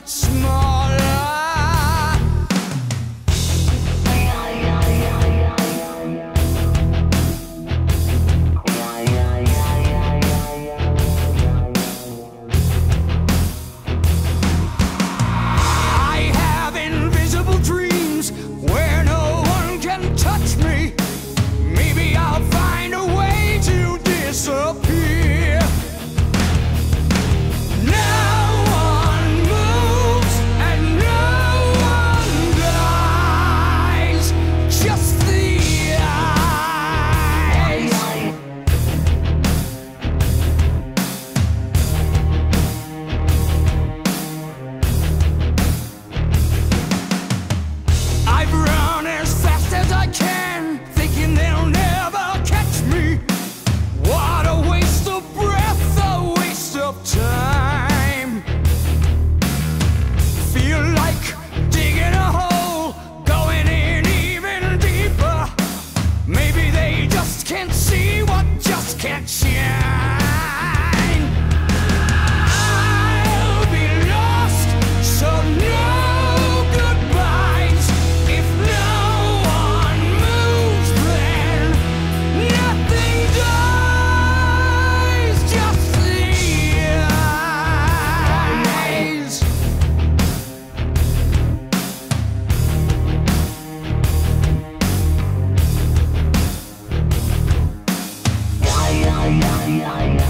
much smaller. Oh